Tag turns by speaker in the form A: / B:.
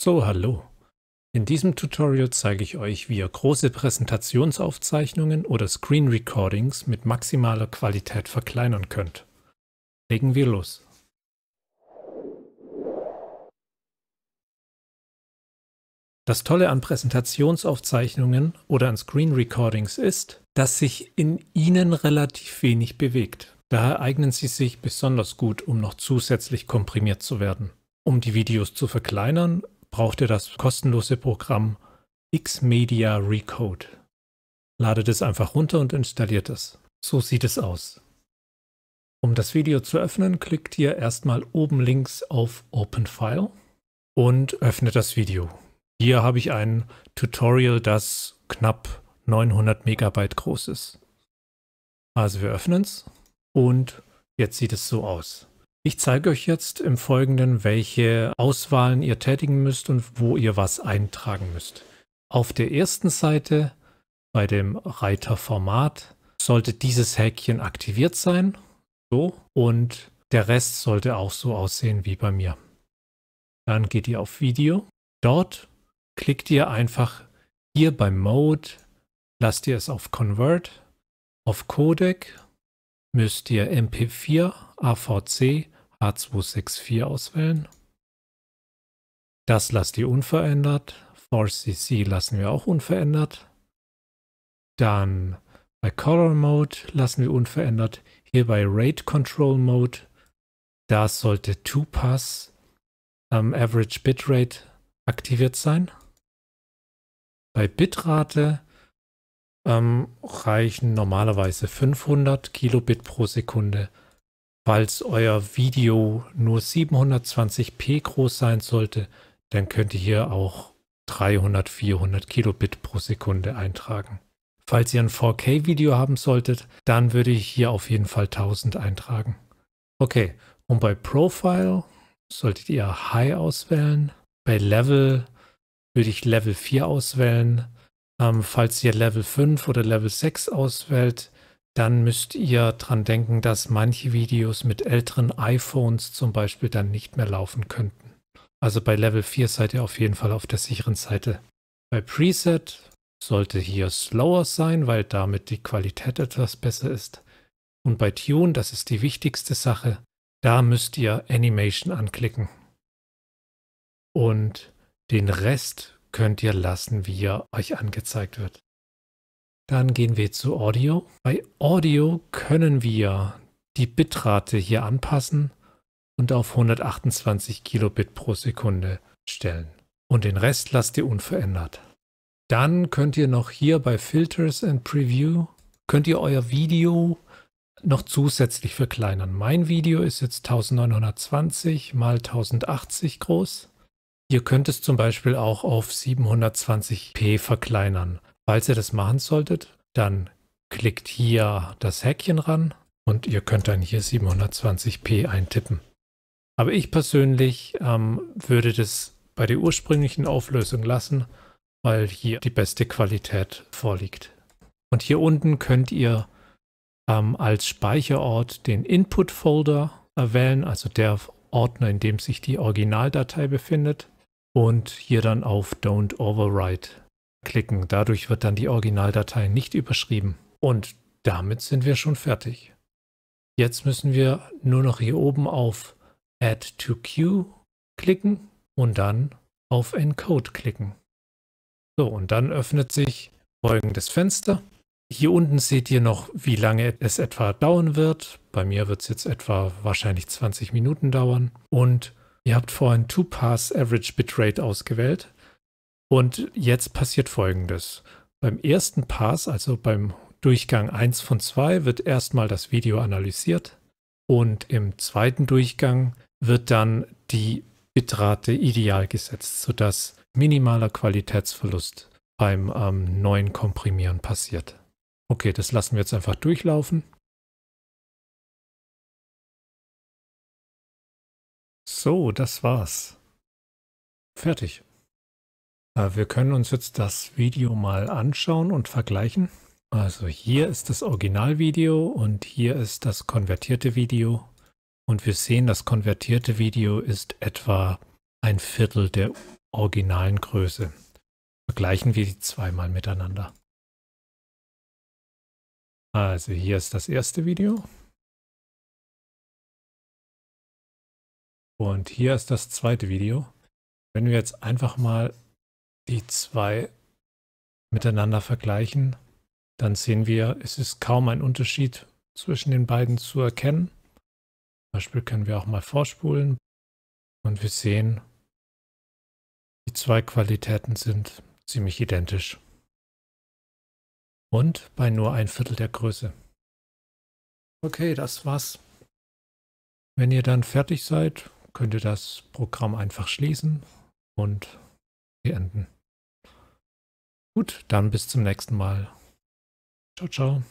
A: So, hallo. In diesem Tutorial zeige ich euch, wie ihr große Präsentationsaufzeichnungen oder Screen Recordings mit maximaler Qualität verkleinern könnt. Legen wir los. Das Tolle an Präsentationsaufzeichnungen oder an Screen Recordings ist, dass sich in ihnen relativ wenig bewegt. Daher eignen sie sich besonders gut, um noch zusätzlich komprimiert zu werden. Um die Videos zu verkleinern, braucht ihr das kostenlose Programm Xmedia Recode. Ladet es einfach runter und installiert es. So sieht es aus. Um das Video zu öffnen, klickt ihr erstmal oben links auf Open File und öffnet das Video. Hier habe ich ein Tutorial, das knapp 900 Megabyte groß ist. Also wir öffnen es und jetzt sieht es so aus. Ich zeige euch jetzt im Folgenden, welche Auswahlen ihr tätigen müsst und wo ihr was eintragen müsst. Auf der ersten Seite bei dem Reiter Format sollte dieses Häkchen aktiviert sein. So. Und der Rest sollte auch so aussehen wie bei mir. Dann geht ihr auf Video. Dort klickt ihr einfach hier beim Mode, lasst ihr es auf Convert. Auf Codec müsst ihr MP4, AVC H264 auswählen. Das lasst ihr unverändert. 4CC lassen wir auch unverändert. Dann bei Color Mode lassen wir unverändert. Hier bei Rate Control Mode, da sollte 2Pass ähm, Average Bitrate aktiviert sein. Bei Bitrate ähm, reichen normalerweise 500 Kilobit pro Sekunde. Falls euer Video nur 720p groß sein sollte, dann könnt ihr hier auch 300, 400 Kilobit pro Sekunde eintragen. Falls ihr ein 4K-Video haben solltet, dann würde ich hier auf jeden Fall 1000 eintragen. Okay, und bei Profile solltet ihr High auswählen. Bei Level würde ich Level 4 auswählen. Ähm, falls ihr Level 5 oder Level 6 auswählt, dann müsst ihr dran denken, dass manche Videos mit älteren iPhones zum Beispiel dann nicht mehr laufen könnten. Also bei Level 4 seid ihr auf jeden Fall auf der sicheren Seite. Bei Preset sollte hier slower sein, weil damit die Qualität etwas besser ist. Und bei Tune, das ist die wichtigste Sache, da müsst ihr Animation anklicken. Und den Rest könnt ihr lassen, wie er euch angezeigt wird. Dann gehen wir zu Audio. Bei Audio können wir die Bitrate hier anpassen und auf 128 Kilobit pro Sekunde stellen. Und den Rest lasst ihr unverändert. Dann könnt ihr noch hier bei Filters and Preview, könnt ihr euer Video noch zusätzlich verkleinern. Mein Video ist jetzt 1920 mal 1080 groß. Ihr könnt es zum Beispiel auch auf 720p verkleinern. Falls ihr das machen solltet, dann klickt hier das Häkchen ran und ihr könnt dann hier 720p eintippen. Aber ich persönlich ähm, würde das bei der ursprünglichen Auflösung lassen, weil hier die beste Qualität vorliegt. Und hier unten könnt ihr ähm, als Speicherort den Input-Folder erwählen, also der Ordner, in dem sich die Originaldatei befindet. Und hier dann auf Don't Overwrite klicken. Dadurch wird dann die Originaldatei nicht überschrieben. Und damit sind wir schon fertig. Jetzt müssen wir nur noch hier oben auf Add to Queue klicken und dann auf Encode klicken. So, und dann öffnet sich folgendes Fenster. Hier unten seht ihr noch, wie lange es etwa dauern wird. Bei mir wird es jetzt etwa wahrscheinlich 20 Minuten dauern. Und ihr habt vorhin Two-Pass Average Bitrate ausgewählt. Und jetzt passiert folgendes. Beim ersten Pass, also beim Durchgang 1 von 2, wird erstmal das Video analysiert und im zweiten Durchgang wird dann die Bitrate ideal gesetzt, sodass minimaler Qualitätsverlust beim ähm, neuen Komprimieren passiert. Okay, das lassen wir jetzt einfach durchlaufen. So, das war's. Fertig. Äh, wir können uns jetzt das Video mal anschauen und vergleichen. Also hier ist das Originalvideo und hier ist das konvertierte Video. Und wir sehen, das konvertierte Video ist etwa ein Viertel der originalen Größe. Vergleichen wir die zweimal miteinander. Also hier ist das erste Video. Und hier ist das zweite Video. Wenn wir jetzt einfach mal die zwei miteinander vergleichen, dann sehen wir, es ist kaum ein Unterschied zwischen den beiden zu erkennen. Zum Beispiel können wir auch mal vorspulen und wir sehen, die zwei Qualitäten sind ziemlich identisch. Und bei nur ein Viertel der Größe. Okay, das war's. Wenn ihr dann fertig seid, könnt ihr das Programm einfach schließen und beenden. Gut, dann bis zum nächsten Mal. Ciao, ciao.